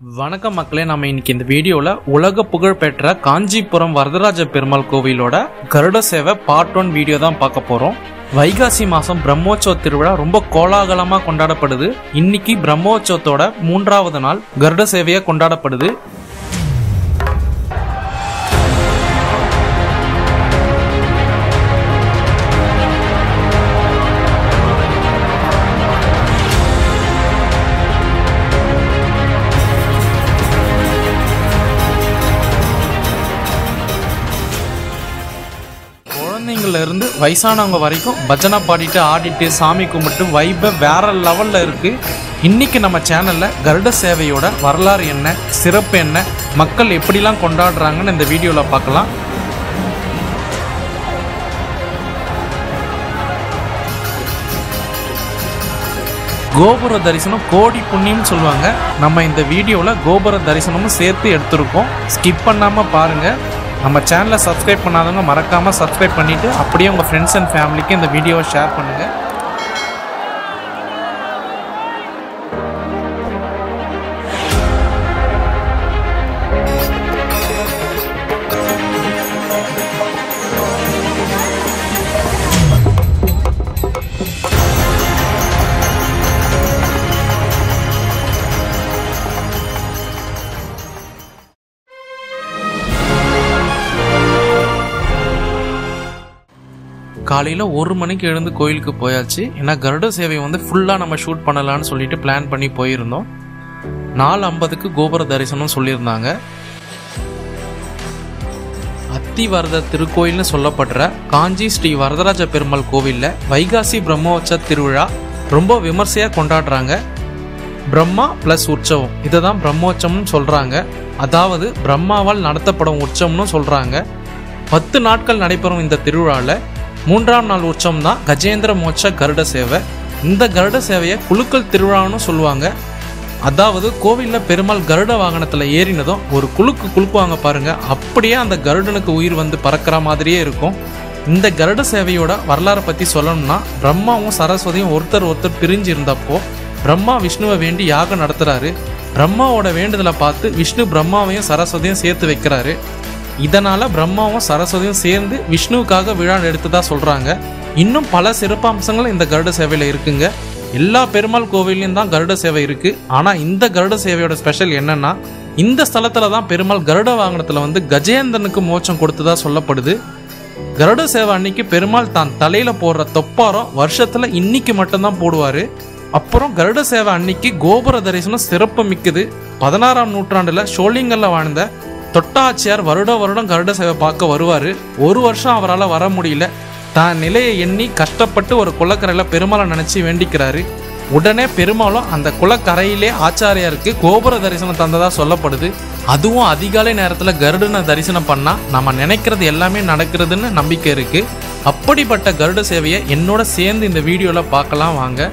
வணக்கம் மக்களே நம்ம இன்னைக்கு இந்த வீடியோவில் உலக புகழ்பெற்ற காஞ்சிபுரம் வரதராஜ பெருமாள் கோவிலோட கருட சேவை பார்ட் ஒன் வீடியோ தான் பார்க்க போகிறோம் வைகாசி மாதம் பிரம்மோற்சவ திருவிழா ரொம்ப கோலாகலமாக கொண்டாடப்படுது. இன்னைக்கு பிரம்மோற்சவத்தோட மூன்றாவது நாள் கருட சேவையாக கொண்டாடப்படுது. வயசானவங்க வரைக்கும் பஜனை பாடிட்டு ஆடிட்டு சாமி கும்பிட்டு வைபை வேற லெவலில் இருக்குது இன்னைக்கு நம்ம சேனலில் கருட சேவையோட வரலாறு என்ன சிறப்பு என்ன மக்கள் எப்படிலாம் கொண்டாடுறாங்கன்னு இந்த வீடியோவில் பார்க்கலாம். கோபுர தரிசனம் கோடி புண்ணியம்னு சொல்லுவாங்க. நம்ம இந்த வீடியோவில் கோபுர தரிசனமும் சேர்த்து எடுத்திருக்கோம். ஸ்கிப் பண்ணாமல் பாருங்கள் நம்ம சேனலை சப்ஸ்கிரைப் பண்ணாதவங்க மறக்காமல் சப்ஸ்கிரைப் பண்ணிவிட்டு அப்படியே உங்கள் ஃப்ரெண்ட்ஸ் அண்ட் ஃபேமிலிக்கு இந்த வீடியோவை ஷேர் பண்ணுங்கள் காலையில் ஒரு மணிக்கு எழுந்து கோயிலுக்கு போயாச்சு. ஏன்னா கருட சேவை வந்து ஃபுல்லாக நம்ம ஷூட் பண்ணலான்னு சொல்லிட்டு பிளான் பண்ணி போயிருந்தோம். நாலு ஐம்பதுக்கு கோபுர தரிசனம் சொல்லியிருந்தாங்க. அத்திவரத திருக்கோயில்னு சொல்லப்படுற காஞ்சி ஸ்ரீ வரதராஜ பெருமாள் கோவிலில் வைகாசி பிரம்மோற்சவ திருவிழா ரொம்ப விமர்சையாக கொண்டாடுறாங்க. பிரம்மா ப்ளஸ் உற்சவம். இதை தான் பிரம்மோற்சவம்னு சொல்கிறாங்க அதாவது பிரம்மாவால் நடத்தப்படும் உற்சவம்னு சொல்கிறாங்க பத்து நாட்கள் நடைபெறும் இந்த திருவிழாவில் மூன்றாம் நாள் உற்சவம் தான் கஜேந்திர மோட்ச கருட சேவை. இந்த கருட சேவையை குலுக்கல் திருவிழான்னு சொல்லுவாங்க. அதாவது கோவிலில் பெருமாள் கருட வாகனத்தில் ஏறினதும் ஒரு குலுக்கு குலுக்குவாங்க பாருங்கள் அப்படியே அந்த கருடனுக்கு உயிர் வந்து பறக்கிற மாதிரியே இருக்கும். இந்த கருட சேவையோட வரலாறை பற்றி சொல்லணும்னா பிரம்மாவும் சரஸ்வதியும் ஒருத்தர் ஒருத்தர் பிரிஞ்சு இருந்தப்போ பிரம்மா விஷ்ணுவை வேண்டி யாகம் நடத்துகிறாரு பிரம்மாவோட வேண்டுதலை பார்த்து விஷ்ணு பிரம்மாவையும் சரஸ்வதியும் சேர்த்து வைக்கிறாரு. இதனால பிரம்மாவும் சரஸ்வதியும் சேர்ந்து விஷ்ணுவுக்காக விழா எடுத்ததா சொல்றாங்க. இன்னும் பல சிறப்பம்சங்கள் இந்த கருட சேவையில இருக்குங்க. எல்லா பெருமாள் கோவிலையும் தான் கருட சேவை இருக்கு. ஆனா இந்த கருட சேவையோட ஸ்பெஷல் என்னன்னா இந்த ஸ்தலத்துல தான் பெருமாள் கருட வாகனத்துல வந்து கஜேந்திரனுக்கு மோட்சம் கொடுத்ததா சொல்லப்படுது. கருட சேவை அன்னைக்கு பெருமாள் தான் தலையில போடுற தொப்பாரம் வருஷத்துல இன்னைக்கு மட்டும்தான் போடுவாரு. அப்புறம் கருட சேவை அன்னைக்கு கோபுர தரிசனம் சிறப்பு மிக்குது. பதினாறாம் நூற்றாண்டுல ஷோலிங்கல்ல வாழ்ந்த தொட்டாச்சியார் வருட வருடம் கருட சேவை பார்க்க வருவார். ஒரு வருஷம் அவரால் வர முடியல. தான் நிலையை எண்ணி கஷ்டப்பட்டு ஒரு குளக்கரையில் பெருமாளை நினச்சி வேண்டிக்கிறாரு. உடனே பெருமாளும் அந்த குளக்கரையிலே ஆச்சாரியாருக்கு கோபுர தரிசனம் தந்ததாக சொல்லப்படுது. அதுவும் அதிகாலை நேரத்தில் கருடனை தரிசனம் பண்ணால் நம்ம நினைக்கிறது எல்லாமே நடக்கிறதுன்னு நம்பிக்கை இருக்குது அப்படிப்பட்ட கருட சேவையை என்னோட சேர்ந்து இந்த வீடியோவில் பார்க்கலாம் வாங்க.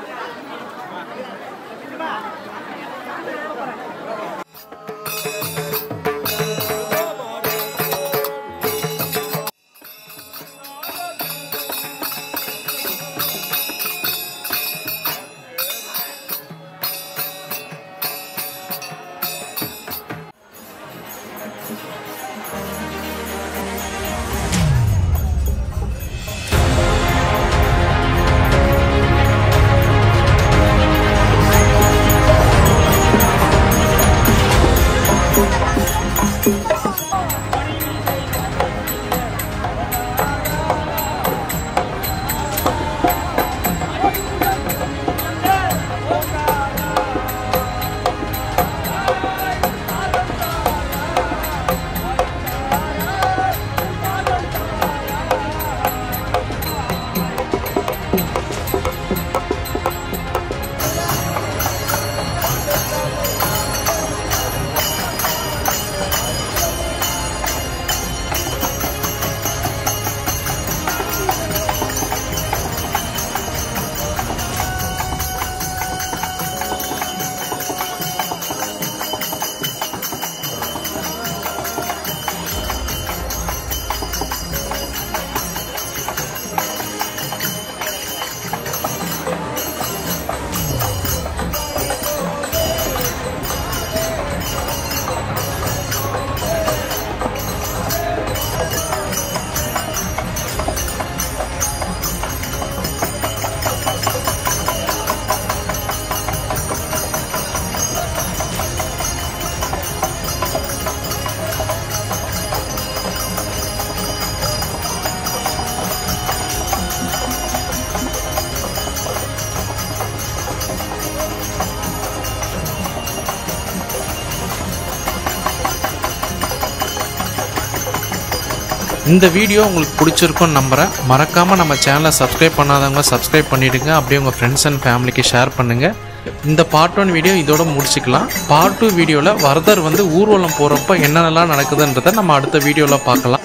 nhá. இந்த வீடியோ உங்களுக்கு பிடிச்சிருக்கும்னு நம்புகிறேன் மறக்காமல் நம்ம சேனலை சப்ஸ்கிரைப் பண்ணாதவங்க சப்ஸ்கிரைப் பண்ணிவிடுங்க அப்படியே உங்கள் ஃப்ரெண்ட்ஸ் அண்ட் ஃபேமிலிக்கு ஷேர் பண்ணுங்கள் இந்த பார்ட் ஒன் வீடியோ இதோட முடிச்சுக்கலாம். பார்ட் டூ வீடியோவில் வரதர் வந்து ஊர்வலம் போகிறப்ப என்னென்னலாம் நடக்குதுன்றதை நம்ம அடுத்த வீடியோவில் பார்க்கலாம்.